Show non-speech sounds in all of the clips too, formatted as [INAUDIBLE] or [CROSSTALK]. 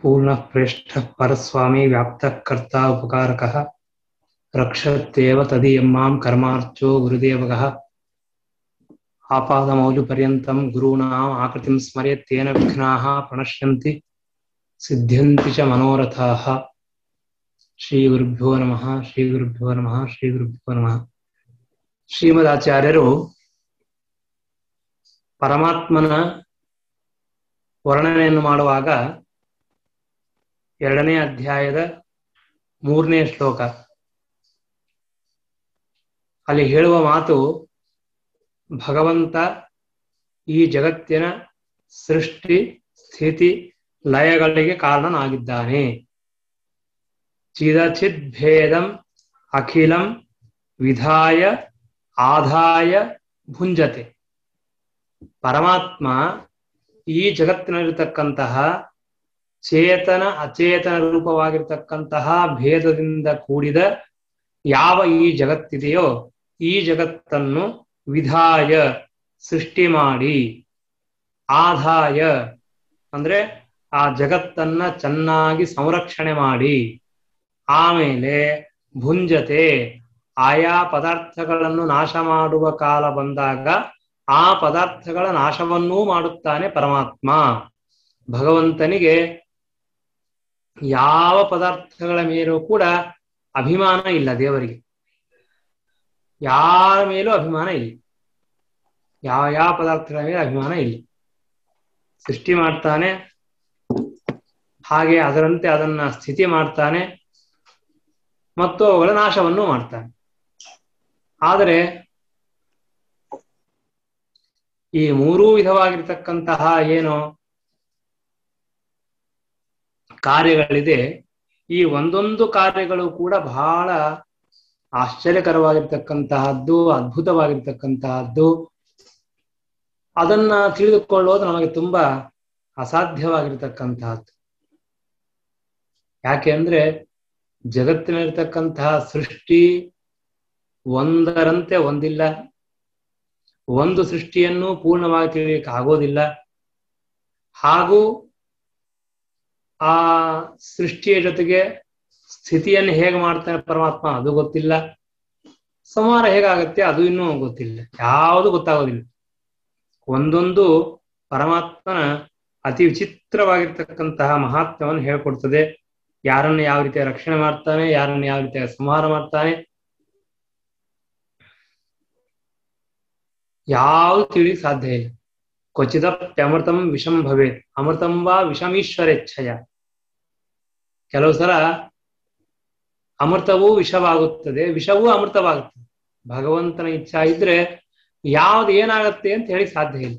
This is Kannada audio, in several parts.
ಪೂರ್ಣ ಪ್ರೇಷ್ಠಃ ಪರಸ್ವಾಮಿ ವ್ಯಾಪ್ತಃ ಕರ್ತ ಉಪಕಾರಕಃ ರಕ್ಷತ್ಯೇವ ತದೀಯಂ ಮಾಂ ಕರ್ಮಾರ್ಚೋ ಗುರುದೇವಗಃ. ಆಪಾದಮೌಜುಪರ್ಯಂತಂ ಗುರುಣಾಂ ಆಕೃತಿಂ ಸ್ಮರೆಯತ್ ತೇನ ವಿಘ್ನಾಃ ಪ್ರಣಶ್ಯಂತಿ ಸಿದ್ಧ್ಯಂತಿ ಚ ಮನೋರಥಾಃ. ಶ್ರೀ ಗುರುಭ್ಯೋ ನಮಃ ಶ್ರೀ ಗುರುಭ್ಯೋ ನಮಃ ಶ್ರೀ ಗುರುಭ್ಯೋ ನಮಃ. ಶ್ರೀಮದಾಚಾರ್ಯರು ಪರಮಾತ್ಮನ ವರ್ಣನೆಯನ್ನು ಮಾಡುವಾಗ ಎರಡನೇ ಅಧ್ಯಾಯದ ಮೂರನೇ ಶ್ಲೋಕ. ಅಲ್ಲಿ ಹೇಳುವ ಮಾತು, ಭಗವಂತ ಈ ಜಗತ್ತಿನ ಸೃಷ್ಟಿ, ಸ್ಥಿತಿ, ಲಯಗಳಿಗೆ ಕಾರಣನಾಗಿದ್ದಾನೆ. ಚಿದಚಿತ್ ಭೇದಂ ಅಖಿಲಂ ವಿಧಾಯ ಆದಾಯ ಭುಂಜತೆ. ಪರಮಾತ್ಮ ಈ ಜಗತ್ತಿನಲ್ಲಿರತಕ್ಕಂತಹ ಚೇತನ ಅಚೇತನ ರೂಪವಾಗಿರ್ತಕ್ಕಂತಹ ಭೇದದಿಂದ ಕೂಡಿದ ಯಾವ ಈ ಜಗತ್ತಿದೆಯೋ ಈ ಜಗತ್ತನ್ನು ವಿಧಾಯ ಸೃಷ್ಟಿ ಮಾಡಿ. ಆದಾಯ ಅಂದ್ರೆ ಆ ಜಗತ್ತನ್ನ ಚೆನ್ನಾಗಿ ಸಂರಕ್ಷಣೆ ಮಾಡಿ. ಆಮೇಲೆ ಭುಂಜತೆ ಆಯಾ ಪದಾರ್ಥಗಳನ್ನು ನಾಶ ಮಾಡುವ ಕಾಲ ಬಂದಾಗ ಆ ಪದಾರ್ಥಗಳ ನಾಶವನ್ನೂ ಮಾಡುತ್ತಾನೆ ಪರಮಾತ್ಮ. ಭಗವಂತನಿಗೆ ಯಾವ ಪದಾರ್ಥಗಳ ಮೇಲೂ ಕೂಡ ಅಭಿಮಾನ ಇಲ್ಲ ದೇವರಿಗೆ. ಯಾರ ಮೇಲೂ ಅಭಿಮಾನ ಇಲ್ಲ. ಯಾವ ಯಾವ ಪದಾರ್ಥಗಳ ಮೇಲೆ ಅಭಿಮಾನ ಇಲ್ಲ. ಸೃಷ್ಟಿ ಮಾಡ್ತಾನೆ. ಹಾಗೆ ಅದರಂತೆ ಅದನ್ನ ಸ್ಥಿತಿ ಮಾಡ್ತಾನೆ. ಮತ್ತು ಅವುಗಳ ನಾಶವನ್ನು ಮಾಡ್ತಾನೆ. ಆದರೆ ಈ ಮೂರೂ ವಿಧವಾಗಿರ್ತಕ್ಕಂತಹ ಏನು ಕಾರ್ಯಗಳಿದೆ. ಈ ಒಂದೊಂದು ಕಾರ್ಯಗಳು ಕೂಡ ಬಹಳ ಆಶ್ಚರ್ಯಕರವಾಗಿರ್ತಕ್ಕಂತಹದ್ದು, ಅದ್ಭುತವಾಗಿರ್ತಕ್ಕಂತಹದ್ದು. ಅದನ್ನ ತಿಳಿದುಕೊಳ್ಳೋದು ನಮಗೆ ತುಂಬಾ ಅಸಾಧ್ಯವಾಗಿರ್ತಕ್ಕಂತಹದ್ದು. ಯಾಕೆ ಅಂದ್ರೆ ಜಗತ್ತಿನಲ್ಲಿರ್ತಕ್ಕಂತಹ ಸೃಷ್ಟಿ ಒಂದರಂತೆ ಒಂದಿಲ್ಲ. ಒಂದು ಸೃಷ್ಟಿಯನ್ನು ಪೂರ್ಣವಾಗಿ ತಿಳಿಯಲಿಕ್ಕೆ ಆಗೋದಿಲ್ಲ. ಹಾಗೂ ಆ ಸೃಷ್ಟಿಯ ಜೊತೆಗೆ ಸ್ಥಿತಿಯನ್ನು ಹೇಗೆ ಮಾಡ್ತಾನೆ ಪರಮಾತ್ಮ ಅದು ಗೊತ್ತಿಲ್ಲ. ಸಂಹಾರ ಹೇಗಾಗತ್ತೆ ಅದು ಇನ್ನೂ ಗೊತ್ತಿಲ್ಲ. ಯಾವುದು ಗೊತ್ತಾಗೋದಿಲ್ಲ. ಒಂದೊಂದು ಪರಮಾತ್ಮನ ಅತಿ ವಿಚಿತ್ರವಾಗಿರ್ತಕ್ಕಂತಹ ಮಹಾತ್ಮವನ್ನು ಹೇಳ್ಕೊಡ್ತದೆ. ಯಾರನ್ನ ಯಾವ ರೀತಿಯ ರಕ್ಷಣೆ ಮಾಡ್ತಾನೆ, ಯಾರನ್ನ ಯಾವ ರೀತಿಯ ಸಂಹಾರ ಮಾಡ್ತಾನೆ. ಯಾವುದು ತಿಳಿ ಸಾಧ್ಯ ಇಲ್ಲ. ಕ್ವಚಿದಪ್ಯಮೃತಂ ವಿಷಂ ಭವೇತ್ ಅಮೃತಂ ವಾ ವಿಷಮೀಶ್ವರೇಚ್ಛಯ ಕೆಲವು ಸಲ ಅಮೃತವೂ ವಿಷವಾಗುತ್ತದೆ, ವಿಷವೂ ಅಮೃತವಾಗುತ್ತದೆ। ಭಗವಂತನ ಇಚ್ಛಾ ಇದ್ರೆ ಯಾವ್ದು ಏನಾಗತ್ತೆ ಅಂತ ಹೇಳಿ ಸಾಧ್ಯ ಇಲ್ಲ.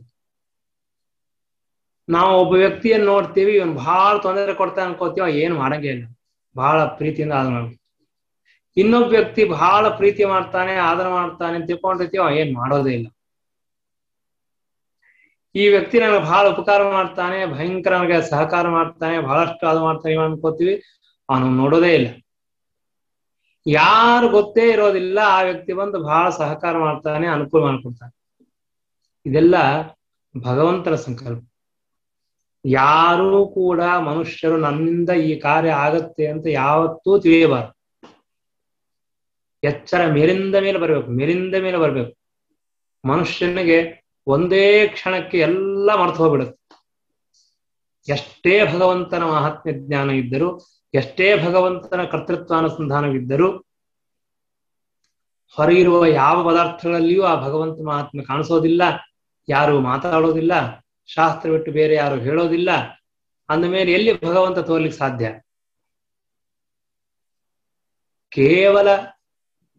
ನಾವು ಒಬ್ಬ ವ್ಯಕ್ತಿಯನ್ನು ನೋಡ್ತೀವಿ, ಇವನ್ ಬಹಳ ತೊಂದರೆ ಕೊಡ್ತಾ ಅನ್ಕೋತೀವ ಏನು ಮಾಡಂಗೇ ಇಲ್ಲ. ಬಹಳ ಪ್ರೀತಿಯಿಂದ ಮಾಡ್ತೀವಿ ಇನ್ನೊಬ್ಬ ವ್ಯಕ್ತಿ ಬಹಳ ಪ್ರೀತಿ ಮಾಡ್ತಾನೆ, ಆದರ ಮಾಡ್ತಾನೆ ಅಂತ ತಿಳ್ಕೊಂಡಿರ್ತೀವ ಏನ್ ಮಾಡೋದೇ ಇಲ್ಲ. ಈ ವ್ಯಕ್ತಿ ನನಗೆ ಬಹಳ ಉಪಕಾರ ಮಾಡ್ತಾನೆ, ಭಯಂಕರ ನನಗೆ ಸಹಕಾರ ಮಾಡ್ತಾನೆ, ಬಹಳಷ್ಟು ಅದು ಮಾಡ್ತಾನೆ ಅನ್ಕೋತೀವಿ. ಅವನು ನೋಡೋದೇ ಇಲ್ಲ. ಯಾರು ಗೊತ್ತೇ ಇರೋದಿಲ್ಲ, ಆ ವ್ಯಕ್ತಿ ಬಂದು ಬಹಳ ಸಹಕಾರ ಮಾಡ್ತಾನೆ, ಅನುಕೂಲ ಮಾಡ್ಕೊಡ್ತಾನೆ. ಇದೆಲ್ಲ ಭಗವಂತನ ಸಂಕಲ್ಪ. ಯಾರೂ ಕೂಡ ಮನುಷ್ಯರು ನನ್ನಿಂದ ಈ ಕಾರ್ಯ ಆಗತ್ತೆ ಅಂತ ಯಾವತ್ತೂ ತಿಳಿಯಬಾರದು. ಎಚ್ಚರ ಮೇಲಿಂದ ಮೇಲೆ ಬರಬೇಕು, ಮೇಲಿಂದ ಮೇಲೆ ಬರಬೇಕು. ಮನುಷ್ಯನಿಗೆ ಒಂದೇ ಕ್ಷಣಕ್ಕೆ ಎಲ್ಲ ಮರೆತು ಹೋಗ್ಬಿಡುತ್ತೆ. ಎಷ್ಟೇ ಭಗವಂತನ ಮಹಾತ್ಮ್ಯ ಜ್ಞಾನ ಇದ್ದರೂ, ಎಷ್ಟೇ ಭಗವಂತನ ಕರ್ತೃತ್ವಾನುಸಂಧಾನವಿದ್ದರೂ ಹೊರಗಿರುವ ಯಾವ ಪದಾರ್ಥಗಳಲ್ಲಿಯೂ ಆ ಭಗವಂತ ಮಹಾತ್ಮ ಕಾಣಿಸೋದಿಲ್ಲ, ಯಾರು ಮಾತಾಡೋದಿಲ್ಲ, ಶಾಸ್ತ್ರ ಬಿಟ್ಟು ಬೇರೆ ಯಾರು ಹೇಳೋದಿಲ್ಲ ಅಂದಮೇಲೆ ಎಲ್ಲಿ ಭಗವಂತ ತೋರ್ಲಿಕ್ಕೆ ಸಾಧ್ಯ? ಕೇವಲ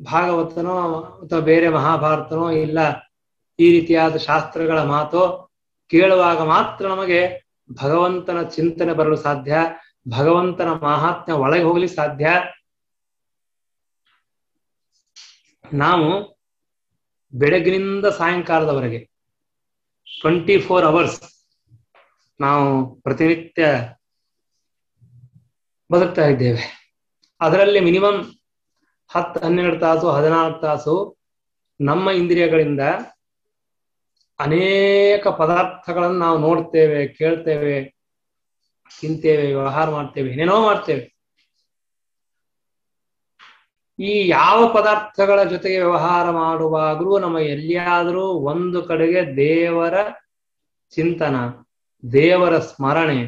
ಭಾಗವತನೋ ಅಥವಾ ಬೇರೆ ಮಹಾಭಾರತನೋ ಇಲ್ಲ ಈ ರೀತಿಯಾದ ಶಾಸ್ತ್ರಗಳ ಮಾತು ಕೇಳುವಾಗ ಮಾತ್ರ ನಮಗೆ ಭಗವಂತನ ಚಿಂತನೆ ಬರಲು ಸಾಧ್ಯ, ಭಗವಂತನ ಮಹಾತ್ಮ್ಯ ಒಳಗೆ ಹೋಗಲಿ ಸಾಧ್ಯ. ನಾವು ಬೆಳಗಿನಿಂದ ಸಾಯಂಕಾಲದವರೆಗೆ ಟ್ವೆಂಟಿ ಫೋರ್ ಅವರ್ಸ್ ನಾವು ಪ್ರತಿನಿತ್ಯ ಬದುಕ್ತಾ ಇದ್ದೇವೆ. ಅದರಲ್ಲಿ ಮಿನಿಮಮ್ ಹತ್ತು ಹನ್ನೆರಡು ತಾಸು, ಹದಿನಾಲ್ಕು ತಾಸು ನಮ್ಮ ಇಂದ್ರಿಯಗಳಿಂದ ಅನೇಕ ಪದಾರ್ಥಗಳನ್ನು ನಾವು ನೋಡ್ತೇವೆ, ಕೇಳ್ತೇವೆ, ತಿಂತೇವೆ, ವ್ಯವಹಾರ ಮಾಡ್ತೇವೆ, ಏನೇನೋ ಮಾಡ್ತೇವೆ. ಈ ಯಾವ ಪದಾರ್ಥಗಳ ಜೊತೆಗೆ ವ್ಯವಹಾರ ಮಾಡುವಾಗಲೂ ನಮ್ಮ ಎಲ್ಲಿಯಾದರೂ ಒಂದು ಕಡೆಗೆ ದೇವರ ಚಿಂತನ, ದೇವರ ಸ್ಮರಣೆ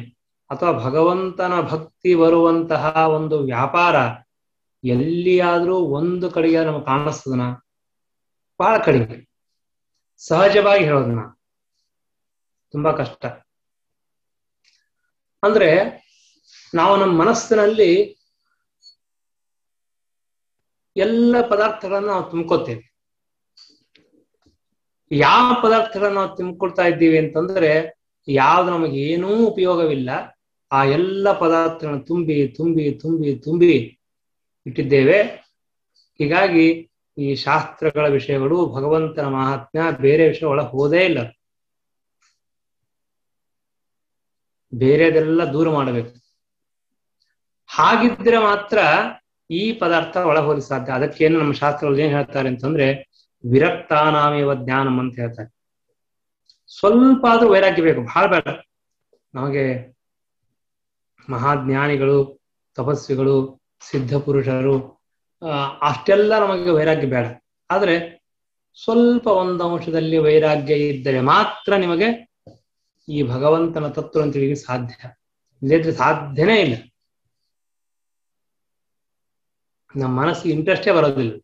ಅಥವಾ ಭಗವಂತನ ಭಕ್ತಿ ಬರುವಂತಹ ಒಂದು ವ್ಯಾಪಾರ ಎಲ್ಲಿಯಾದರೂ ಒಂದು ಕಡೆಗೆ ನಮಗೆ ಕಾಣಿಸ್ತದನ? ಬಹಳ ಕಡಿಮೆ. ಸಹಜವಾಗಿ ಹೇಳೋದನ್ನ ತುಂಬಾ ಕಷ್ಟ. ಅಂದ್ರೆ ನಾವು ನಮ್ಮ ಮನಸ್ಸಿನಲ್ಲಿ ಎಲ್ಲ ಪದಾರ್ಥಗಳನ್ನ ನಾವು ತುಂಬ್ಕೋತೇವೆ. ಯಾವ ಪದಾರ್ಥಗಳನ್ನ ನಾವು ತುಂಬಿಕೊಳ್ತಾ ಇದ್ದೀವಿ ಅಂತಂದ್ರೆ ಯಾವ್ದು ನಮಗೆ ಏನೂ ಉಪಯೋಗವಿಲ್ಲ. ಆ ಎಲ್ಲ ಪದಾರ್ಥಗಳನ್ನ ತುಂಬಿ ತುಂಬಿ ತುಂಬಿ ತುಂಬಿ ಇಟ್ಟಿದ್ದೇವೆ. ಹೀಗಾಗಿ ಈ ಶಾಸ್ತ್ರಗಳ ವಿಷಯಗಳು ಭಗವಂತನ ಮಹಾತ್ಮ್ಯ ಬೇರೆ ವಿಷಯ ಒಳಗೆ ಹೋದೇ ಇಲ್ಲ. ಬೇರೆದೆಲ್ಲ ದೂರ ಮಾಡಬೇಕು. ಹಾಗಿದ್ರೆ ಮಾತ್ರ ಈ ಪದಾರ್ಥ ಒಳಗೆ ಸಾಧ್ಯ. ಅದಕ್ಕೇನು ನಮ್ಮ ಶಾಸ್ತ್ರಗಳು ಏನ್ ಹೇಳ್ತಾರೆ ಅಂತಂದ್ರೆ ವಿರಕ್ತಾನಾಮೇವ ಜ್ಞಾನಂ ಅಂತ ಹೇಳ್ತಾರೆ. ಸ್ವಲ್ಪ ಆದ್ರೂ ವೈರಾಗ್ಯ ಬೇಕು ಬಹಳ ಬೇಡ. ನಮಗೆ ಮಹಾಜ್ಞಾನಿಗಳು, ತಪಸ್ವಿಗಳು, ಸಿದ್ಧ ಪುರುಷರು ಅಷ್ಟೆಲ್ಲ ನಮಗೆ ವೈರಾಗ್ಯ ಬೇಡ. ಆದ್ರೆ ಸ್ವಲ್ಪ ಒಂದು ಅಂಶದಲ್ಲಿ ವೈರಾಗ್ಯ ಇದ್ದರೆ ಮಾತ್ರ ನಿಮಗೆ ಈ ಭಗವಂತನ ತತ್ವ ಅಂತ ಹೇಳಿ ಸಾಧ್ಯ. ಇಲ್ಲದ್ರೆ ಸಾಧ್ಯನೇ ಇಲ್ಲ. ನಮ್ಮ ಮನಸ್ಸಿಗೆ ಇಂಟ್ರೆಸ್ಟೇ ಬರೋದಿಲ್ಲ.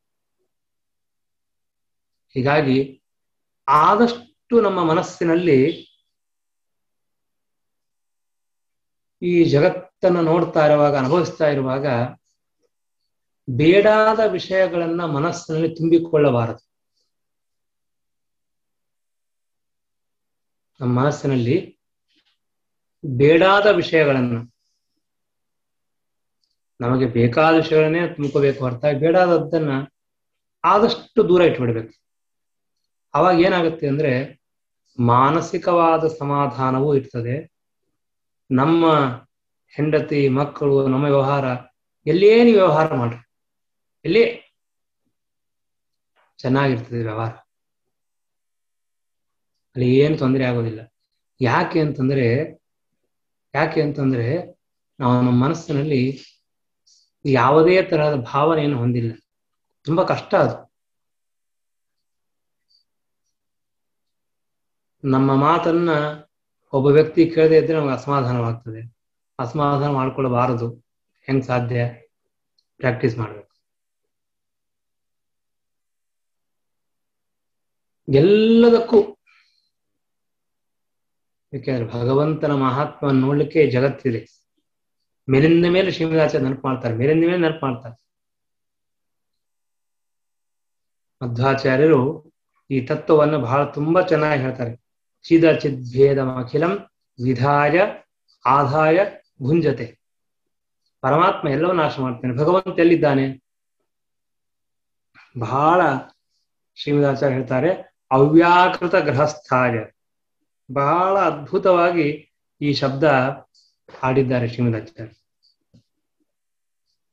ಹೀಗಾಗಿ ಆದಷ್ಟು ನಮ್ಮ ಮನಸ್ಸಿನಲ್ಲಿ ಈ ಜಗತ್ತನ್ನು ನೋಡ್ತಾ ಇರುವಾಗ, ಅನುಭವಿಸ್ತಾ ಇರುವಾಗ ಬೇಡಾದ ವಿಷಯಗಳನ್ನ ಮನಸ್ಸಿನಲ್ಲಿ ತುಂಬಿಕೊಳ್ಳಬಾರದು. ನಮ್ಮ ಮನಸ್ಸಿನಲ್ಲಿ ಬೇಡಾದ ವಿಷಯಗಳನ್ನ ನಮಗೆ ಬೇಕಾದ ವಿಷಯಗಳನ್ನೇ ತುಂಬ್ಕೋಬೇಕು ಹೊರತಾಗಿ ಬೇಡಾದದ್ದನ್ನ ಆದಷ್ಟು ದೂರ ಇಟ್ಬಿಡ್ಬೇಕು. ಅವಾಗ ಏನಾಗುತ್ತೆ ಅಂದ್ರೆ ಮಾನಸಿಕವಾದ ಸಮಾಧಾನವೂ ಇರ್ತದೆ. ನಮ್ಮ ಹೆಂಡತಿ, ಮಕ್ಕಳು, ನಮ್ಮ ವ್ಯವಹಾರ, ಎಲ್ಲೇನು ವ್ಯವಹಾರ ಮಾಡ್ರಿ. ಎಲ್ಲಿ? ಚೆನ್ನಾಗಿರ್ತದೆ ವ್ಯವಹಾರ. ಅಲ್ಲಿ ಏನು ತೊಂದರೆ ಆಗೋದಿಲ್ಲ. ಯಾಕೆ ಅಂತಂದ್ರೆ ಯಾಕೆ ಅಂತಂದ್ರೆ ನಾವು ನಮ್ಮ ಮನಸ್ಸಿನಲ್ಲಿ ಯಾವುದೇ ತರಹದ ಭಾವನೆಯನ್ನು ಹೊಂದಿಲ್ಲ. ತುಂಬಾ ಕಷ್ಟ ಅದು. ನಮ್ಮ ಮಾತನ್ನ ಒಬ್ಬ ವ್ಯಕ್ತಿ ಕೇಳದೆ ಇದ್ರೆ ನಮ್ಗೆ ಅಸಮಾಧಾನವಾಗ್ತದೆ. ಅಸಮಾಧಾನ ಮಾಡ್ಕೊಳ್ಬಾರದು. ಹೆಂಗ್ ಸಾಧ್ಯ? ಪ್ರಾಕ್ಟೀಸ್ ಮಾಡ್ಬೇಕು. ಎಲ್ಲದಕ್ಕೂ. ಯಾಕೆಂದ್ರೆ ಭಗವಂತನ ಮಹಾತ್ಮ ನೋಡ್ಲಿಕ್ಕೆ ಜಗತ್ತಿದೆ ಮೇಲಿಂದ ಮೇಲೆ ಶ್ರೀನಿವಾಸ ನೆನಪು ಮಾಡ್ತಾರೆ. ಮೇಲಿಂದ ಮೇಲೆ ನೆನಪು ಮಾಡ್ತಾರೆ. ಮಧ್ವಾಚಾರ್ಯರು ಈ ತತ್ವವನ್ನು ಬಹಳ ತುಂಬಾ ಚೆನ್ನಾಗಿ ಹೇಳ್ತಾರೆ. ಚಿದ ಚಿದ್ಭೇದ ಅಖಿಲಂ ವಿಧಾಯ ಆದಾಯ ಭುಂಜತೆ. ಪರಮಾತ್ಮ ಎಲ್ಲವೂ ನಾಶ ಮಾಡ್ತಾನೆ. ಭಗವಂತ ಎಲ್ಲಿದ್ದಾನೆ? ಬಹಳ ಶ್ರೀಮದಾಚಾರ್ಯ ಹೇಳ್ತಾರೆ. ಅವ್ಯಾಕೃತ ಗೃಹಸ್ಥಾಯ ಬಹಳ ಅದ್ಭುತವಾಗಿ ಈ ಶಬ್ದ ಆಡಿದ್ದಾರೆ ಶ್ರೀಮದಾಚಾರ್ಯ.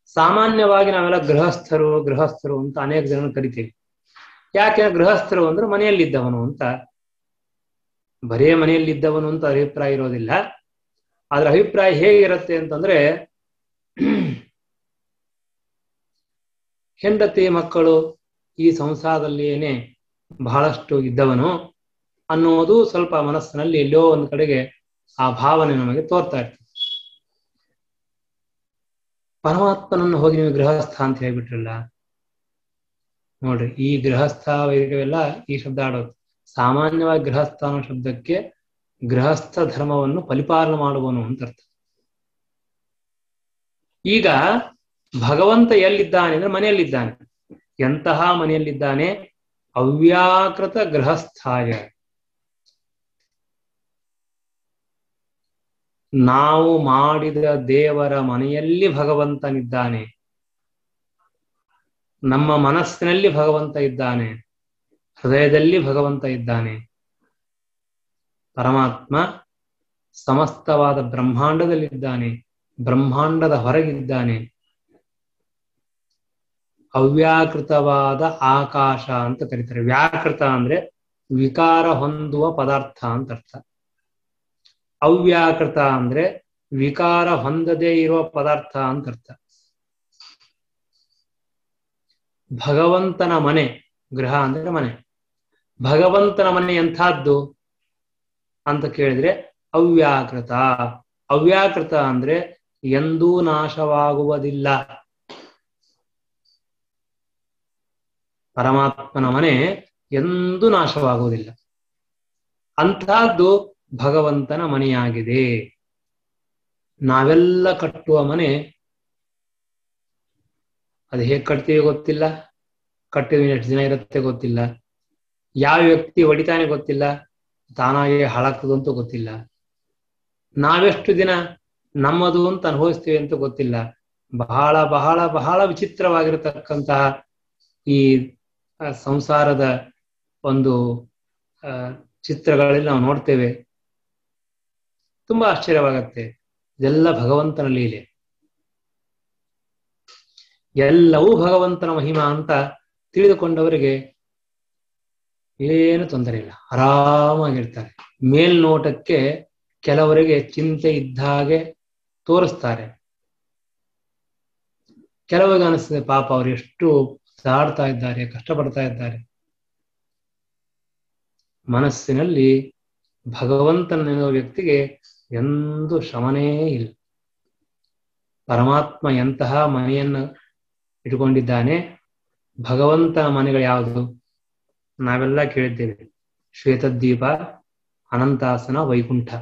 ಸಾಮಾನ್ಯವಾಗಿ ನಾವೆಲ್ಲ ಗೃಹಸ್ಥರು ಗೃಹಸ್ಥರು ಅಂತ ಅನೇಕ ಜನ ಕರಿತೀವಿ. ಯಾಕೆ ಗೃಹಸ್ಥರು ಅಂದ್ರೆ ಮನೆಯಲ್ಲಿದ್ದವನು ಅಂತ. ಬರೇ ಮನೆಯಲ್ಲಿದ್ದವನು ಅಂತ ಅಭಿಪ್ರಾಯ ಇರೋದಿಲ್ಲ. ಅದ್ರ ಅಭಿಪ್ರಾಯ ಹೇಗಿರುತ್ತೆ ಅಂತಂದ್ರೆ, [CLEARS THROAT] ಹೆಂಡತಿ, ಮಕ್ಕಳು ಈ ಸಂಸಾರದಲ್ಲಿ ಏನೇ ಬಹಳಷ್ಟು ಇದ್ದವನು ಅನ್ನೋದು ಸ್ವಲ್ಪ ಮನಸ್ಸಿನಲ್ಲಿ ಎಲ್ಲೋ ಒಂದು ಕಡೆಗೆ ಆ ಭಾವನೆ ನಮಗೆ ತೋರ್ತಾ ಇರ್ತದೆ. ಪರಮಾತ್ಮನನ್ನು ಹೋಗಿ ನೀವು ಗೃಹಸ್ಥ ಅಂತ ಹೇಳ್ಬಿಟ್ರಲ್ಲ, ನೋಡ್ರಿ ಈ ಗೃಹಸ್ಥ ವೈದಿಕವೆಲ್ಲ ಈ ಶಬ್ದ ಆಡೋದು. ಸಾಮಾನ್ಯವಾಗಿ ಗೃಹಸ್ಥ ಅನ್ನೋ ಶಬ್ದಕ್ಕೆ ಗೃಹಸ್ಥ ಧರ್ಮವನ್ನು ಪರಿಪಾಲನೆ ಮಾಡುವನು ಅಂತ ಅರ್ಥ. ಈಗ ಭಗವಂತ ಎಲ್ಲಿದ್ದಾನೆ ಅಂದ್ರೆ ಮನೆಯಲ್ಲಿದ್ದಾನೆ. ಎಂತಹ ಮನೆಯಲ್ಲಿದ್ದಾನೆ? ಅವ್ಯಾಕೃತ ಗೃಹಸ್ಥಾಯ ನಾವು ಮಾಡಿದ ದೇವರ ಮನೆಯಲ್ಲಿ ಭಗವಂತನಿದ್ದಾನೆ. ನಮ್ಮ ಮನಸ್ಸಿನಲ್ಲಿ ಭಗವಂತ ಇದ್ದಾನೆ. ಹೃದಯದಲ್ಲಿ ಭಗವಂತ ಇದ್ದಾನೆ. ಪರಮಾತ್ಮ ಸಮಸ್ತವಾದ ಬ್ರಹ್ಮಾಂಡದಲ್ಲಿದ್ದಾನೆ. ಬ್ರಹ್ಮಾಂಡದ ಹೊರಗಿದ್ದಾನೆ. ಅವ್ಯಾಕೃತವಾದ ಆಕಾಶ ಅಂತ ಕರೀತಾರೆ. ವ್ಯಾಕೃತ ಅಂದ್ರೆ ವಿಕಾರ ಹೊಂದುವ ಪದಾರ್ಥ ಅಂತ ಅರ್ಥ. ಅವ್ಯಾಕೃತ ಅಂದ್ರೆ ವಿಕಾರ ಹೊಂದದೇ ಇರುವ ಪದಾರ್ಥ ಅಂತ ಅರ್ಥ. ಭಗವಂತನ ಮನೆ, ಗೃಹ ಅಂದ್ರೆ ಮನೆ. ಭಗವಂತನ ಮನೆ ಎಂಥದ್ದು ಅಂತ ಕೇಳಿದ್ರೆ ಅವ್ಯಾಕೃತ. ಅವ್ಯಾಕೃತ ಅಂದ್ರೆ ಎಂದೂ ನಾಶವಾಗುವುದಿಲ್ಲ. ಪರಮಾತ್ಮನ ಮನೆ ಎಂದೂ ನಾಶವಾಗುವುದಿಲ್ಲ. ಅಂಥದ್ದು ಭಗವಂತನ ಮನೆಯಾಗಿದೆ. ನಾವೆಲ್ಲ ಕಟ್ಟುವ ಮನೆ ಅದು ಹೇಗೆ ಕಟ್ತೀವಿ ಗೊತ್ತಿಲ್ಲ. ಕಟ್ಟಿದ ಎಷ್ಟು ದಿನ ಇರುತ್ತೆ ಗೊತ್ತಿಲ್ಲ. ಯಾವ ವ್ಯಕ್ತಿ ಹೊಡಿತಾನೆ ಗೊತ್ತಿಲ್ಲ. ತಾನಾಗಿ ಹಾಳಾಗ್ತದಂತೂ ಗೊತ್ತಿಲ್ಲ. ನಾವೆಷ್ಟು ದಿನ ನಮ್ಮದು ಅಂತ ಅನುಭವಿಸ್ತೀವಿ ಅಂತ ಗೊತ್ತಿಲ್ಲ. ಬಹಳ ಬಹಳ ಬಹಳ ವಿಚಿತ್ರವಾಗಿರತಕ್ಕಂತಹ ಈ ಸಂಸಾರದ ಒಂದು ಚಿತ್ರಗಳಲ್ಲಿ ನಾವು ನೋಡ್ತೇವೆ. ತುಂಬಾ ಆಶ್ಚರ್ಯವಾಗತ್ತೆ. ಇದೆಲ್ಲ ಭಗವಂತನ ಲೀಲೆ. ಎಲ್ಲವೂ ಭಗವಂತನ ಮಹಿಮಾ ಅಂತ ತಿಳಿದುಕೊಂಡವರಿಗೆ ಏನು ತೊಂದರೆ ಇಲ್ಲ. ಆರಾಮಾಗಿರ್ತಾರೆ ಮೇಲ್ನೋಟಕ್ಕೆ ಕೆಲವರಿಗೆ ಚಿಂತೆ ಇದ್ದ ಹಾಗೆ ತೋರಿಸ್ತಾರೆ. ಕೆಲವರಿಗೆ ಅನಿಸ್ತದೆ ಪಾಪ ಅವರು ಎಷ್ಟು ಸಾಡ್ತಾ ಇದ್ದಾರೆ, ಕಷ್ಟಪಡ್ತಾ ಇದ್ದಾರೆ. ಮನಸ್ಸಿನಲ್ಲಿ ಭಗವಂತನೆನ್ನುವ ವ್ಯಕ್ತಿಗೆ ಎಂದು ಶ್ರಮನೇ ಇಲ್ಲ. ಪರಮಾತ್ಮ ಎಂತಹ ಮನೆಯನ್ನು ಇಟ್ಕೊಂಡಿದ್ದಾನೆ ಭಗವಂತನ ಮನೆಗಳು ಯಾವುದು? ನಾವೆಲ್ಲ ಕೇಳಿದ್ದೇವೆ. ಶ್ವೇತದ್ವೀಪ, ಅನಂತಾಸನ, ವೈಕುಂಠ,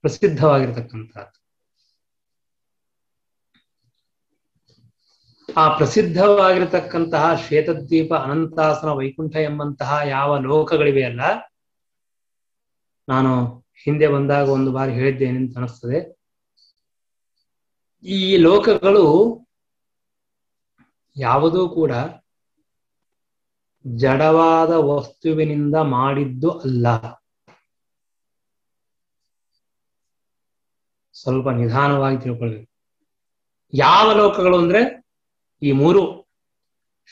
ಪ್ರಸಿದ್ಧವಾಗಿರತಕ್ಕಂಥದ್ದು. ಆ ಪ್ರಸಿದ್ಧವಾಗಿರತಕ್ಕಂತಹ ಶ್ವೇತದ್ವೀಪ ಅನಂತಾಸನ ವೈಕುಂಠ ಎಂಬಂತಹ ಯಾವ ಲೋಕಗಳಿವೆಯಲ್ಲ ನಾನು ಹಿಂದೆ ಬಂದಾಗ ಒಂದು ಬಾರಿ ಹೇಳಿದ್ದೇನೆ ಅಂತ ಅನಿಸ್ತದೆ. ಈ ಲೋಕಗಳು ಯಾವುದೂ ಕೂಡ ಜಡವಾದ ವಸ್ತುವಿನಿಂದ ಮಾಡಿದ್ದು ಅಲ್ಲ. ಸ್ವಲ್ಪ ನಿಧಾನವಾಗಿ ತಿಳ್ಕೊಳ್ಬೇಕು. ಯಾವ ಲೋಕಗಳು ಅಂದ್ರೆ ಈ ಮೂರು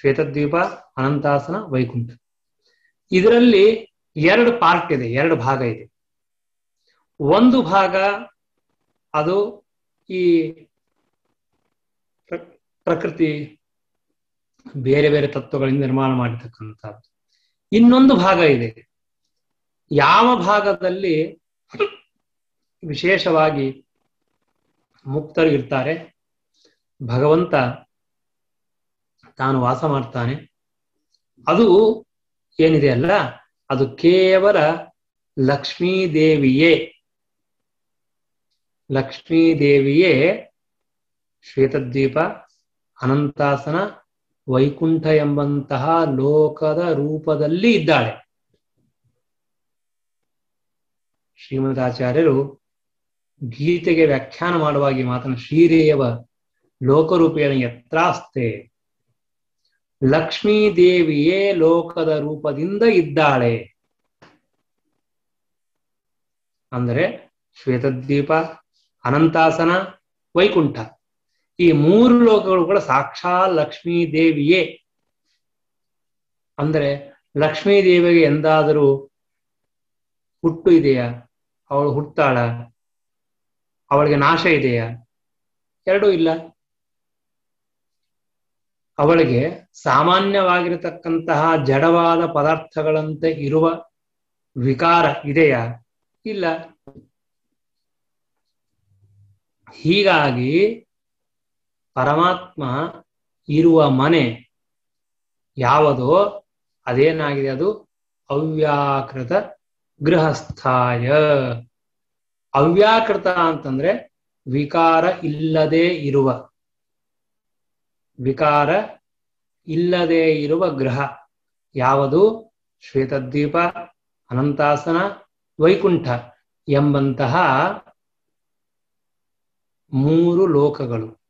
ಶ್ವೇತದ್ವೀಪ ಅನಂತಾಸನ, ವೈಕುಂಠ. ಇದರಲ್ಲಿ ಎರಡು ಪಾರ್ಟ್ ಇದೆ, ಎರಡು ಭಾಗ ಇದೆ. ಒಂದು ಭಾಗ ಅದು ಈ ಪ್ರಕೃತಿ ಬೇರೆ ಬೇರೆ ತತ್ವಗಳಿಂದ ನಿರ್ಮಾಣ ಮಾಡಿರ್ತಕ್ಕಂಥದ್ದು. ಇನ್ನೊಂದು ಭಾಗ ಇದೆ. ಯಾವ ಭಾಗದಲ್ಲಿ ವಿಶೇಷವಾಗಿ ಮುಕ್ತರು ಇರ್ತಾರೆ, ಭಗವಂತ ತಾನು ವಾಸ ಮಾಡ್ತಾನೆ. ಅದು ಏನಿದೆ ಅಲ್ಲ? ಅದು ಕೇವಲ ಲಕ್ಷ್ಮೀ ದೇವಿಯೇ ಲಕ್ಷ್ಮೀ ದೇವಿಯೇ ಶ್ವೇತದ್ವೀಪ, ಅನಂತಾಸನ, ವೈಕುಂಠ ಎಂಬಂತಹ ಲೋಕದ ರೂಪದಲ್ಲಿ ಇದ್ದಾಳೆ. ಶ್ರೀಮದಾಚಾರ್ಯರು ಗೀತೆಗೆ ವ್ಯಾಖ್ಯಾನ ಮಾಡುವಾಗಿ ಮಾತನ ಶ್ರೀರೇಯವ ಲೋಕರೂಪೇಣ ಯತ್ರಾಸ್ತೆ. ಲಕ್ಷ್ಮೀ ದೇವಿಯೇ ಲೋಕದ ರೂಪದಿಂದ ಇದ್ದಾಳೆ. ಅಂದರೆ ಶ್ವೇತದ್ವೀಪ, ಅನಂತಾಸನ, ವೈಕುಂಠ. ಈ ಮೂರು ಲೋಕಗಳು ಕೂಡ ಸಾಕ್ಷಾ ಲಕ್ಷ್ಮೀ ದೇವಿಯೇ ಅಂದರೆ ಲಕ್ಷ್ಮೀ ದೇವಿಗೆ ಎಂದಾದರೂ ಹುಟ್ಟು ಇದೆಯಾ? ಅವಳು ಹುಟ್ಟಾಳ ಅವಳಿಗೆ ನಾಶ ಇದೆಯಾ? ಎರಡೂ ಇಲ್ಲ. ಅವಳಿಗೆ ಸಾಮಾನ್ಯವಾಗಿರತಕ್ಕಂತಹ ಜಡವಾದ ಪದಾರ್ಥಗಳಂತೆ ಇರುವ ವಿಕಾರ ಇದೆಯಾ? ಇಲ್ಲ. ಹೀಗಾಗಿ ಪರಮಾತ್ಮ ಇರುವ ಮನೆ ಯಾವುದೋ ಅದೇನಾಗಿದೆ ಅದು? ಅವ್ಯಾಕೃತ ಗೃಹಸ್ಥಾಯ. ಅವ್ಯಾಕೃತ ಅಂತಂದ್ರೆ ವಿಕಾರ ಇಲ್ಲದೆ ಇರುವ. ವಿಕಾರ ಇಲ್ಲದೆ ಇರುವ ಗ್ರಹ. ಯಾವುದು? ಶ್ವೇತದ್ವೀಪ, ಅನಂತಾಸನ, ವೈಕುಂಠ ಎಂಬಂತಹ ಮೂರು ಲೋಕಗಳು.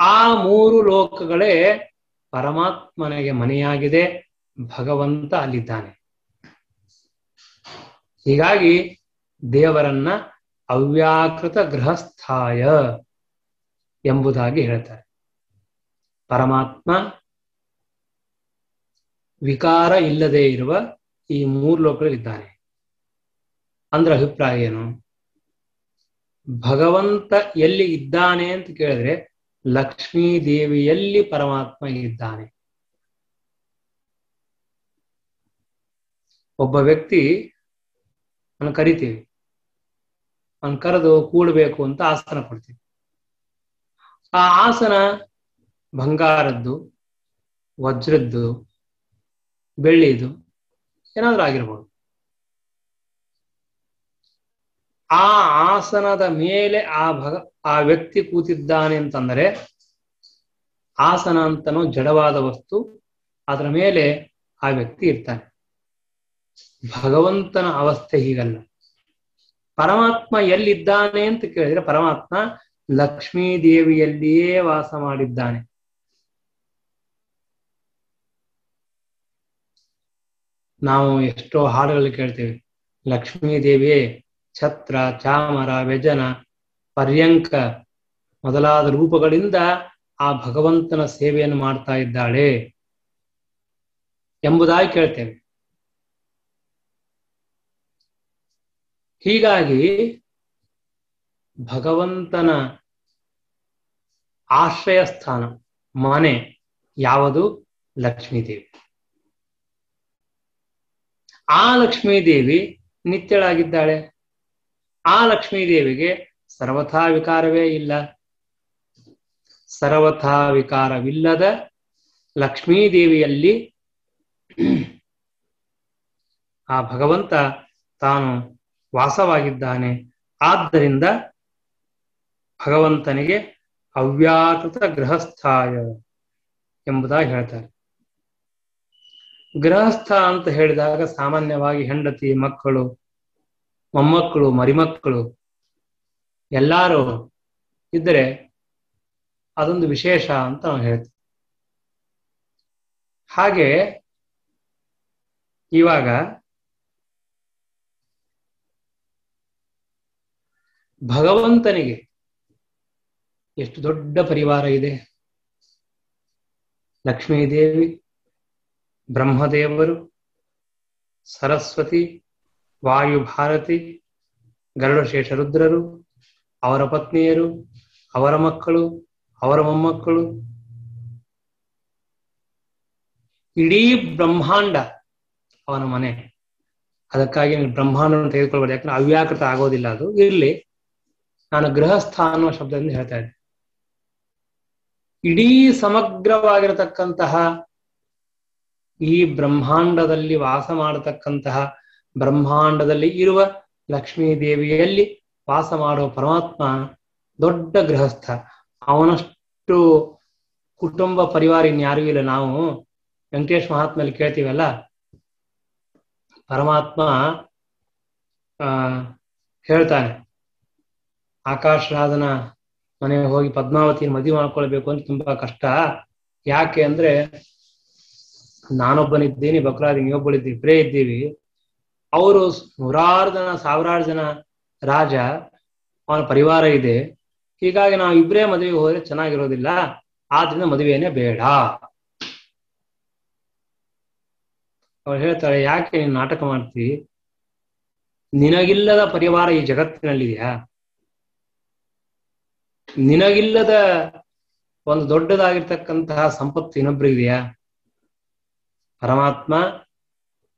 ಆ ಮೂರು ಲೋಕಗಳೇ ಪರಮಾತ್ಮನಿಗೆ ಮನೆಯಾಗಿದೆ. ಭಗವಂತ ಅಲ್ಲಿದ್ದಾನೆ. ಹೀಗಾಗಿ ದೇವರನ್ನ ಅವ್ಯಾಕೃತ ಗೃಹಸ್ಥಾಯ ಎಂಬುದಾಗಿ ಹೇಳ್ತಾರೆ. ಪರಮಾತ್ಮ ವಿಕಾರ ಇಲ್ಲದೆ ಇರುವ ಈ ಮೂರು ಲೋಕಗಳಲ್ಲಿದ್ದಾನೆ ಅಂದ್ರೆ ಅಭಿಪ್ರಾಯ ಏನು? ಭಗವಂತ ಎಲ್ಲಿ ಇದ್ದಾನೆ ಅಂತ ಕೇಳಿದ್ರೆ ಲಕ್ಷ್ಮೀ ದೇವಿಯಲ್ಲಿ ಪರಮಾತ್ಮ ಇದ್ದಾನೆ. ಒಬ್ಬ ವ್ಯಕ್ತಿ ಅವನು ಕರಿತೀವಿ, ಅವನು ಕರೆದು ಕೂಡಬೇಕು ಅಂತ ಆಸನ ಕೊಡ್ತೀವಿ. ಆ ಆಸನ ಬಂಗಾರದ್ದು, ವಜ್ರದ್ದು, ಬೆಳ್ಳಿದು ಏನಾದ್ರೂ ಆಗಿರ್ಬೋದು. ಆ ಆಸನದ ಮೇಲೆ ಆ ಭಗ, ಆ ವ್ಯಕ್ತಿ ಕೂತಿದ್ದಾನೆ ಅಂತಂದರೆ ಆಸನ ಅಂತನೋ ಜಡವಾದ ವಸ್ತು ಅದರ ಮೇಲೆ ಆ ವ್ಯಕ್ತಿ ಇರ್ತಾನೆ. ಭಗವಂತನ ಅವಸ್ಥೆ ಹೀಗಲ್ಲ. ಪರಮಾತ್ಮ ಎಲ್ಲಿದ್ದಾನೆ ಅಂತ ಕೇಳಿದ್ರೆ ಪರಮಾತ್ಮ ಲಕ್ಷ್ಮೀ ದೇವಿಯಲ್ಲಿಯೇ ವಾಸ ಮಾಡಿದ್ದಾನೆ. ನಾವು ಎಷ್ಟೋ ಹಾಡುಗಳು ಕೇಳ್ತೇವೆ. ಲಕ್ಷ್ಮೀ ದೇವಿಯೇ, ಛತ್ರ, ಚಾಮರ, ವ್ಯಜನ, ಪರ್ಯಂಕ ಮೊದಲಾದ ರೂಪಗಳಿಂದ ಆ ಭಗವಂತನ ಸೇವೆಯನ್ನು ಮಾಡ್ತಾ ಇದ್ದಾಳೆ ಎಂಬುದಾಗಿ ಕೇಳ್ತೇವೆ. ಹೀಗಾಗಿ ಭಗವಂತನ ಆಶ್ರಯ ಸ್ಥಾನ ಮನೆ ಯಾವುದು? ಲಕ್ಷ್ಮೀದೇವಿ ಆ ಲಕ್ಷ್ಮೀದೇವಿ ನಿತ್ಯಳಾಗಿದ್ದಾಳೆ. ಆ ಲಕ್ಷ್ಮೀದೇವಿಗೆ ಸರ್ವಥಾ ವಿಕಾರವೇ ಇಲ್ಲ. ಸರ್ವಥಾ ವಿಕಾರವಿಲ್ಲದ ಲಕ್ಷ್ಮೀದೇವಿಯಲ್ಲಿ ಆ ಭಗವಂತ ತಾನು ವಾಸವಾಗಿದ್ದಾನೆ. ಆದ್ದರಿಂದ ಭಗವಂತನಿಗೆ ಅವ್ಯಾಕೃತ ಗೃಹಸ್ಥಾಯ ಎಂಬುದಾಗಿ ಹೇಳ್ತಾರೆ. ಗೃಹಸ್ಥ ಅಂತ ಹೇಳಿದಾಗ ಸಾಮಾನ್ಯವಾಗಿ ಹೆಂಡತಿ, ಮಕ್ಕಳು, ಮೊಮ್ಮಕ್ಕಳು, ಮರಿಮಕ್ಕಳು ಎಲ್ಲರೂ ಇದ್ದರೆ ಅದೊಂದು ವಿಶೇಷ ಅಂತ ನಾವು ಹೇಳ್ತೀವಿ. ಹಾಗೆ ಇವಾಗ ಭಗವಂತನಿಗೆ ಎಷ್ಟು ದೊಡ್ಡ ಪರಿವಾರ ಇದೆ. ಲಕ್ಷ್ಮೀದೇವಿ ಬ್ರಹ್ಮದೇವರು, ಸರಸ್ವತಿ, ವಾಯುಭಾರತಿ, ಗರುಡಶೇಷ ರುದ್ರರು, ಅವರ ಪತ್ನಿಯರು, ಅವರ ಮಕ್ಕಳು, ಅವರ ಮೊಮ್ಮಕ್ಕಳು. ಇಡೀ ಬ್ರಹ್ಮಾಂಡ ಅವನ ಮನೆ. ಅದಕ್ಕಾಗಿ ನೀವು ಬ್ರಹ್ಮಾಂಡವನ್ನು ತೆಗೆದುಕೊಳ್ಬಾರ್ದು ಯಾಕಂದ್ರೆ ಅವ್ಯಾಕೃತ ಆಗೋದಿಲ್ಲ ಅದು. ಇಲ್ಲಿ ನಾನು ಗೃಹಸ್ಥ ಅನ್ನುವ ಶಬ್ದದಿಂದ ಹೇಳ್ತಾ ಇದ್ದೆ. ಇಡೀ ಸಮಗ್ರವಾಗಿರತಕ್ಕಂತಹ ಈ ಬ್ರಹ್ಮಾಂಡದಲ್ಲಿ ವಾಸ ಮಾಡತಕ್ಕಂತಹ ಬ್ರಹ್ಮಾಂಡದಲ್ಲಿ ಇರುವ ಲಕ್ಷ್ಮೀ ದೇವಿಯಲ್ಲಿ ವಾಸ ಮಾಡುವ ಪರಮಾತ್ಮ ದೊಡ್ಡ ಗೃಹಸ್ಥ. ಅವನಷ್ಟು ಕುಟುಂಬ ಪರಿವಾರ ಇನ್ಯಾರೂ ಇಲ್ಲ. ನಾವು ವೆಂಕಟೇಶ್ ಮಹಾತ್ಮಲ್ಲಿ ಕೇಳ್ತೀವಲ್ಲ, ಪರಮಾತ್ಮ, ಆ, ಹೇಳ್ತಾನೆ ಆಕಾಶ್ ರಾಜನ ಮನೆಗೆ ಹೋಗಿ ಪದ್ಮಾವತಿ ಮದುವೆ ಮಾಡ್ಕೊಳ್ಬೇಕು ಅಂತ ತುಂಬಾ ಕಷ್ಟ. ಯಾಕೆ ಅಂದ್ರೆ ನಾನೊಬ್ಬನಿದ್ದೀನಿ ಬಕ್ರಾದಿ ನೀವೊಬ್ಬಳಿದ್ದೀವಿ ಇಬ್ಬರೇ ಇದ್ದೀವಿ. ಅವರು ನೂರಾರು ಜನ, ಸಾವಿರಾರು ಜನ ರಾಜ, ಅವನ ಪರಿವಾರ ಇದೆ. ಹೀಗಾಗಿ ನಾವು ಇಬ್ಬರೇ ಮದುವೆಗೆ ಹೋದ್ರೆ ಚೆನ್ನಾಗಿರೋದಿಲ್ಲ. ಆದ್ರಿಂದ ಮದುವೆನೇ ಬೇಡ. ಅವ್ರು ಹೇಳ್ತಾಳೆ ಯಾಕೆ ನೀನು ನಾಟಕ ಮಾಡ್ತಿ? ನಿನಗಿಲ್ಲದ ಪರಿವಾರ ಈ ಜಗತ್ತಿನಲ್ಲಿದೆಯಾ? ನಿನಗಿಲ್ಲದ ಒಂದು ದೊಡ್ಡದಾಗಿರ್ತಕ್ಕಂತಹ ಸಂಪತ್ತು ಇನ್ನೊಬ್ಬರಿದೆಯಾ ಪರಮಾತ್ಮ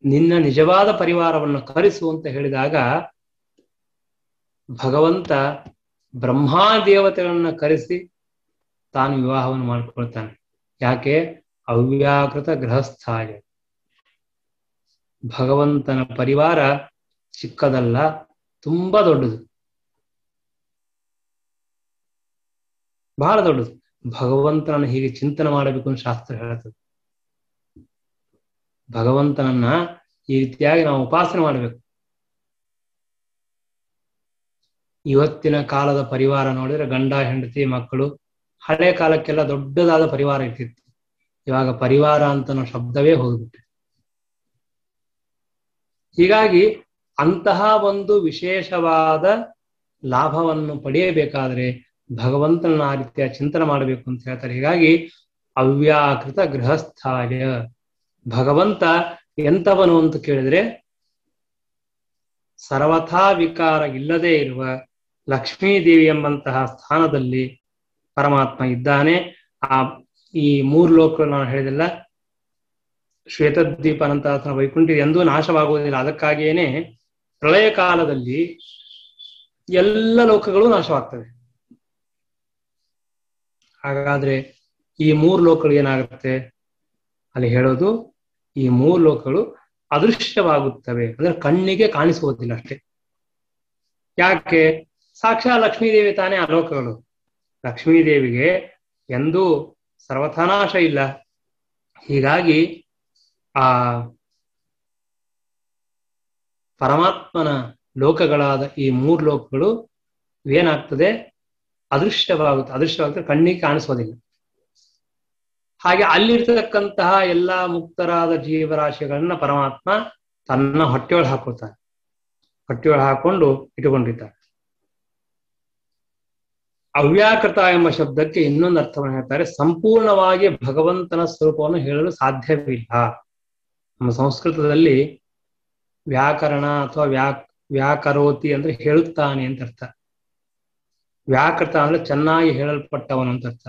ನಿನ್ನ ನಿಜವಾದ ಪರಿವಾರವನ್ನು ಕರೆಸು ಅಂತ ಹೇಳಿದಾಗ ಭಗವಂತ ಬ್ರಹ್ಮಾ ದೇವತೆಗಳನ್ನ ಕರೆಸಿ ತಾನು ವಿವಾಹವನ್ನು ಮಾಡಿಕೊಳ್ತಾನೆ. ಯಾಕೆ? ಅವ್ಯಾಕೃತ ಗೃಹಸ್ಥಾಯ. ಭಗವಂತನ ಪರಿವಾರ ಚಿಕ್ಕದಲ್ಲ, ತುಂಬಾ ದೊಡ್ಡದು. ಬಹಳ ದೊಡ್ಡದು. ಭಗವಂತನನ್ನು ಹೀಗೆ ಚಿಂತನೆ ಮಾಡಬೇಕು ಅಂತ ಶಾಸ್ತ್ರ ಹೇಳ್ತದೆ. ಭಗವಂತನನ್ನ ಈ ರೀತಿಯಾಗಿ ನಾವು ಉಪಾಸನೆ ಮಾಡಬೇಕು. ಇವತ್ತಿನ ಕಾಲದ ಪರಿವಾರ ನೋಡಿದ್ರೆ ಗಂಡ, ಹೆಂಡತಿ, ಮಕ್ಕಳು ಹಳೆ ಕಾಲಕ್ಕೆಲ್ಲ ದೊಡ್ಡದಾದ ಪರಿವಾರ ಇರ್ತಿತ್ತು. ಇವಾಗ ಪರಿವಾರ ಅಂತ ಶಬ್ದವೇ ಹೋಗ್ಬಿಟ್ಟೆ ಹೀಗಾಗಿ ಅಂತಹ ಒಂದು ವಿಶೇಷವಾದ ಲಾಭವನ್ನು ಪಡೆಯಬೇಕಾದ್ರೆ ಭಗವಂತನ ಆ ರೀತಿಯ ಚಿಂತನೆ ಮಾಡಬೇಕು ಅಂತ ಹೇಳ್ತಾರೆ. ಹೀಗಾಗಿ ಅವ್ಯಾಕೃತ ಗೃಹಸ್ಥಾಯ. ಭಗವಂತ ಎಂತವನು ಅಂತ ಕೇಳಿದ್ರೆ, ಸರ್ವಥಾ ವಿಕಾರ ಇಲ್ಲದೆ ಇರುವ ಲಕ್ಷ್ಮೀದೇವಿ ಎಂಬಂತಹ ಸ್ಥಾನದಲ್ಲಿ ಪರಮಾತ್ಮ ಇದ್ದಾನೆ. ಆ, ಈ ಮೂರು ಲೋಕಗಳು ನಾನು ಹೇಳಿದೆಲ್ಲ ಶ್ವೇತದ್ವೀಪ ಅನಂತ ವೈಕುಂಠ ಎಂದೂ ನಾಶವಾಗುವುದಿಲ್ಲ. ಅದಕ್ಕಾಗಿಯೇನೆ ಪ್ರಳಯ ಕಾಲದಲ್ಲಿ ಎಲ್ಲ ಲೋಕಗಳು ನಾಶವಾಗ್ತವೆ. ಹಾಗಾದ್ರೆ ಈ ಮೂರು ಲೋಕಗಳು ಏನಾಗುತ್ತೆ? ಅಲ್ಲಿ ಹೇಳೋದು ಈ ಮೂರು ಲೋಕಗಳು ಅದೃಶ್ಯವಾಗುತ್ತವೆ ಅಂದ್ರೆ ಕಣ್ಣಿಗೆ ಕಾಣಿಸುವುದಿಲ್ಲ ಅಷ್ಟೇ. ಯಾಕೆ? ಸಾಕ್ಷಾ ಲಕ್ಷ್ಮೀದೇವಿ ತಾನೇ ಆ ಲೋಕಗಳು. ಲಕ್ಷ್ಮೀದೇವಿಗೆ ಎಂದೂ ಸರ್ವಥಾನಾಶ ಇಲ್ಲ. ಹೀಗಾಗಿ ಆ ಪರಮಾತ್ಮನ ಲೋಕಗಳಾದ ಈ ಮೂರು ಲೋಕಗಳು ಏನಾಗ್ತದೆ? ಅದೃಶ್ಯವಾಗುತ್ತೆ ಅದೃಶ್ಯವಾಗುತ್ತೆ ಕಣ್ಣಿಗೆ ಕಾಣಿಸೋದಿಲ್ಲ ಹಾಗೆ ಅಲ್ಲಿರ್ತಕ್ಕಂತಹ ಎಲ್ಲಾ ಮುಕ್ತರಾದ ಜೀವರಾಶಿಗಳನ್ನ ಪರಮಾತ್ಮ ತನ್ನ ಹೊಟ್ಟೆಯೊಳ ಹಾಕೊಳ್ತಾನೆ. ಹೊಟ್ಟೆಯೊಳ ಹಾಕೊಂಡು ಇಟ್ಟುಕೊಂಡಿದ್ದಾನೆ. ಅವ್ಯಾಕೃತ ಎಂಬ ಶಬ್ದಕ್ಕೆ ಇನ್ನೊಂದು ಅರ್ಥವನ್ನು ಹೇಳ್ತಾರೆ, ಸಂಪೂರ್ಣವಾಗಿ ಭಗವಂತನ ಸ್ವರೂಪವನ್ನು ಹೇಳಲು ಸಾಧ್ಯವಿಲ್ಲ. ನಮ್ಮ ಸಂಸ್ಕೃತದಲ್ಲಿ ವ್ಯಾಕರಣ ಅಥವಾ ವ್ಯಾ, ವ್ಯಾಕರೋತಿ ಅಂದ್ರೆ ಹೇಳುತ್ತಾನೆ ಅಂತ ಅರ್ಥ. ವ್ಯಾಕೃತ ಅಂದ್ರೆ ಚೆನ್ನಾಗಿ ಹೇಳಲ್ಪಟ್ಟವನು ಅಂತ ಅರ್ಥ.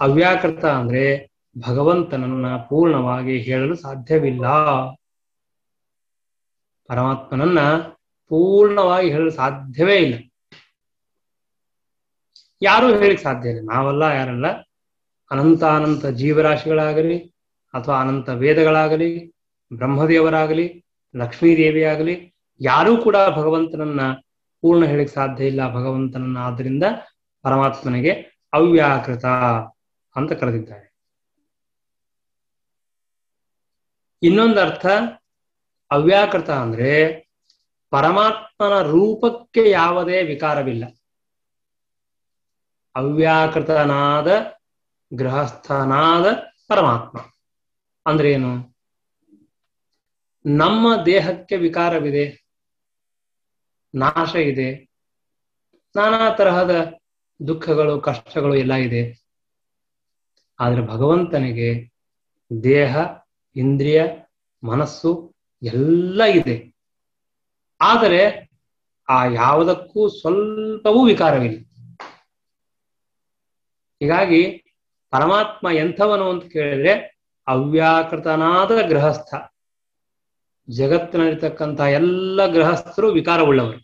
ಅವ್ಯಾಕೃತ ಅಂದ್ರೆ ಭಗವಂತನನ್ನ ಪೂರ್ಣವಾಗಿ ಹೇಳಲು ಸಾಧ್ಯವಿಲ್ಲ. ಪರಮಾತ್ಮನನ್ನ ಪೂರ್ಣವಾಗಿ ಹೇಳಲು ಸಾಧ್ಯವೇ ಇಲ್ಲ. ಯಾರು ಹೇಳಿಕ್ ಸಾಧ್ಯ ಇಲ್ಲ. ನಾವಲ್ಲ, ಯಾರಲ್ಲ. ಅನಂತ ಅನಂತ ಜೀವರಾಶಿಗಳಾಗಲಿ ಅಥವಾ ಅನಂತ ವೇದಗಳಾಗಲಿ, ಬ್ರಹ್ಮದೇವರಾಗಲಿ, ಲಕ್ಷ್ಮೀದೇವಿಯಾಗಲಿ, ಯಾರೂ ಕೂಡ ಭಗವಂತನನ್ನ ಪೂರ್ಣ ಹೇಳಿಕ್ ಸಾಧ್ಯ ಇಲ್ಲ ಭಗವಂತನನ್ನ ಆದ್ರಿಂದ ಪರಮಾತ್ಮನಿಗೆ ಅವ್ಯಾಕೃತ ಅಂತ ಕರೆದಿದ್ದಾರೆ. ಇನ್ನೊಂದು ಅರ್ಥ ಅವ್ಯಾಕೃತ ಅಂದ್ರೆ ಪರಮಾತ್ಮನ ರೂಪಕ್ಕೆ ಯಾವುದೇ ವಿಕಾರವಿಲ್ಲ. ಅವ್ಯಾಕೃತನಾದ ಗೃಹಸ್ಥನಾದ ಪರಮಾತ್ಮ. ಅಂದ್ರೆ ಏನು? ನಮ್ಮ ದೇಹಕ್ಕೆ ವಿಕಾರವಿದೆ, ನಾಶ ಇದೆ, ನಾನಾ ತರಹದ ದುಃಖಗಳು, ಕಷ್ಟಗಳು ಎಲ್ಲ ಇದೆ. ಆದ್ರೆ ಭಗವಂತನಿಗೆ ದೇಹ ಇಂದ್ರಿಯ, ಮನಸ್ಸು ಎಲ್ಲ ಇದೆ. ಆದರೆ ಆ ಯಾವುದಕ್ಕೂ ಸ್ವಲ್ಪವೂ ವಿಕಾರವಿಲ್ಲ. ಹೀಗಾಗಿ ಪರಮಾತ್ಮ ಎಂಥವನು ಅಂತ ಕೇಳಿದ್ರೆ ಅವ್ಯಾಕೃತನಾದ ಗೃಹಸ್ಥ. ಜಗತ್ತಿನಲ್ಲಿರ್ತಕ್ಕಂತಹ ಎಲ್ಲ ಗೃಹಸ್ಥರು ವಿಕಾರವುಳ್ಳವರು.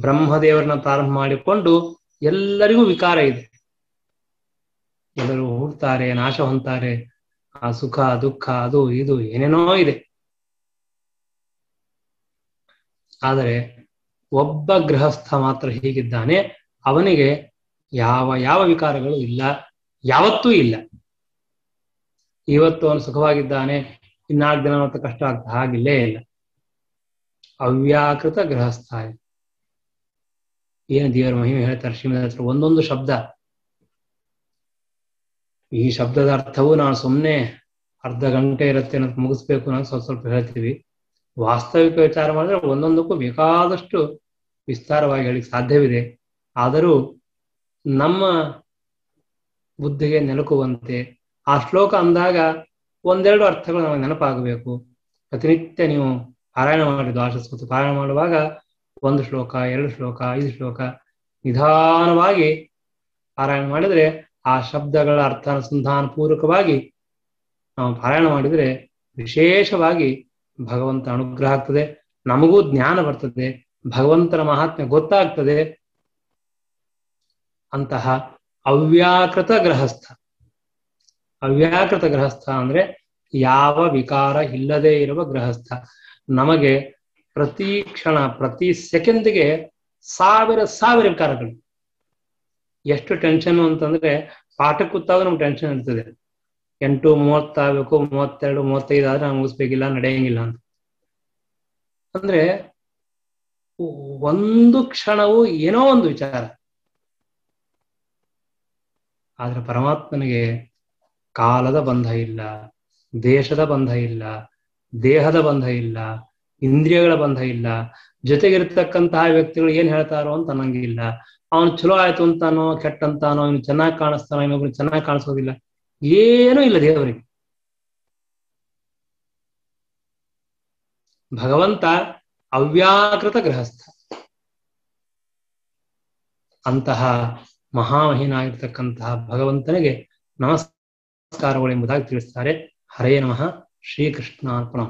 ಬ್ರಹ್ಮದೇವರನ್ನ ಪ್ರಾರಂಭ ಮಾಡಿಕೊಂಡು ಎಲ್ಲರಿಗೂ ವಿಕಾರ ಇದೆ. ಎಲ್ಲರೂ ಹುಡ್ತಾರೆ ನಾಶ ಹೊಂತಾರೆ ಆ ಸುಖ, ದುಃಖ, ಅದು ಇದು ಏನೇನೋ ಇದೆ. ಆದರೆ ಒಬ್ಬ ಗೃಹಸ್ಥ ಮಾತ್ರ ಹೀಗಿದ್ದಾನೆ, ಅವನಿಗೆ ಯಾವ ಯಾವ ವಿಕಾರಗಳು ಇಲ್ಲ, ಯಾವತ್ತೂ ಇಲ್ಲ. ಇವತ್ತು ಅವನು ಸುಖವಾಗಿದ್ದಾನೆ ಇನ್ನಾಲ್ಕು ದಿನ ಮತ್ತೆ ಕಷ್ಟ ಆಗ್ತಾ ಹಾಗಿಲ್ಲೇ ಇಲ್ಲ. ಅವ್ಯಾಕೃತ ಗೃಹಸ್ಥ ಏನು ದೇವರ ಮಹಿಮೆ ಹೇಳ್ತಾರೆ ಶ್ರೀಮಂತ ಒಂದೊಂದು ಶಬ್ದ. ಈ ಶಬ್ದದ ಅರ್ಥವು ನಾನು ಸುಮ್ಮನೆ ಅರ್ಧ ಗಂಟೆ ಇರುತ್ತೆ ಅನ್ನೋದು ಮುಗಿಸ್ಬೇಕು ಅನ್ನೋದು ಸ್ವಲ್ಪ ಸ್ವಲ್ಪ ಹೇಳ್ತೀವಿ. ವಾಸ್ತವಿಕ ವಿಚಾರ ಮಾಡಿದ್ರೆ ಒಂದೊಂದಕ್ಕೂ ಬೇಕಾದಷ್ಟು ವಿಸ್ತಾರವಾಗಿ ಹೇಳಿಕ್ ಸಾಧ್ಯವಿದೆ. ಆದರೂ ನಮ್ಮ ಬುದ್ಧಿಗೆ ನೆಲುಕುವಂತೆ ಆ ಶ್ಲೋಕ ಅಂದಾಗ ಒಂದೆರಡು ಅರ್ಥಗಳು ನಮಗೆ ನೆನಪಾಗಬೇಕು. ಪ್ರತಿನಿತ್ಯ ನೀವು ಪಾರಾಯಣ ಮಾಡಿದ್ದು ಆಶಸ್ವತ್ತು ಪಾರಾಯಣ ಮಾಡುವಾಗ ಒಂದು ಶ್ಲೋಕ, ಎರಡು ಶ್ಲೋಕ, ಐದು ಶ್ಲೋಕ ನಿಧಾನವಾಗಿ ಪಾರಾಯಣ ಮಾಡಿದ್ರೆ ಆ ಶಬ್ದಗಳ ಅರ್ಥ ಅನುಸಂಧಾನ ಪೂರ್ವಕವಾಗಿ ನಾವು ಪಾರಾಯಣ ಮಾಡಿದ್ರೆ ವಿಶೇಷವಾಗಿ ಭಗವಂತ ಅನುಗ್ರಹ ಆಗ್ತದೆ, ನಮಗೂ ಜ್ಞಾನ ಬರ್ತದೆ, ಭಗವಂತನ ಮಹಾತ್ಮೆ ಗೊತ್ತಾಗ್ತದೆ ಅಂತಹ ಅವ್ಯಾಕೃತ ಗ್ರಹಸ್ಥ ಅವ್ಯಾಕೃತ ಗ್ರಹಸ್ಥ ಅಂದ್ರೆ ಯಾವ ವಿಕಾರ ಇಲ್ಲದೆ ಇರುವ ಗ್ರಹಸ್ಥ ನಮಗೆ ಪ್ರತಿ ಕ್ಷಣ, ಪ್ರತಿ ಸೆಕೆಂಡ್ಗೆ ಸಾವಿರ ಸಾವಿರ ವಿಕಾರಗಳು. ಎಷ್ಟು ಟೆನ್ಷನ್ ಅಂತಂದ್ರೆ ಪಾಠ ಕೂತಾಗ ನಮ್ಗೆ ಟೆನ್ಷನ್ ಇರ್ತದೆ. ಎಂಟು, ಮೂವತ್ತಾಗಬೇಕು, ಮೂವತ್ತೆರಡು ಮೂವತ್ತೈದು ಆದ್ರೆ ನಾವು ಮುಗಿಸ್ಬೇಕಿಲ್ಲ ನಡೆಯಂಗಿಲ್ಲ ಅಂತ. ಅಂದ್ರೆ ಒಂದು ಕ್ಷಣವು ಏನೋ ಒಂದು ವಿಚಾರ. ಆದ್ರೆ ಪರಮಾತ್ಮನಿಗೆ ಕಾಲದ ಬಂಧ ಇಲ್ಲ, ದೇಶದ ಬಂಧ ಇಲ್ಲ, ದೇಹದ ಬಂಧ ಇಲ್ಲ, ಇಂದ್ರಿಯಗಳ ಬಂಧ ಇಲ್ಲ, ಜೊತೆಗಿರ್ತಕ್ಕಂತಹ ವ್ಯಕ್ತಿಗಳು ಏನ್ ಹೇಳ್ತಾರೋ ಅಂತ ಅನ್ನಂಗಿಲ್ಲ. ಅವನು ಚಲೋ ಆಯ್ತು ಅಂತಾನೋ, ಕೆಟ್ಟಂತಾನೋ, ಇವನು ಚೆನ್ನಾಗಿ ಕಾಣಿಸ್ತಾನೋ ಇನ್ನೊಬ್ರು ಚೆನ್ನಾಗಿ ಕಾಣಿಸೋದಿಲ್ಲ. ಏನೂ ಇಲ್ಲ ದೇವರಿಗೆ. ಭಗವಂತ ಅವ್ಯಾಕೃತ ಗೃಹಸ್ಥ. ಅಂತಹ ಮಹಾಮಹಿನಾಗಿರ್ತಕ್ಕಂತಹ ಭಗವಂತನಿಗೆ ನಮಸ್ಕಾರಗಳು ಎಂಬುದಾಗಿ ತಿಳಿಸ್ತಾರೆ. ಹರೇ ನಮಃ. ಶ್ರೀಕೃಷ್ಣಾರ್ಪಣ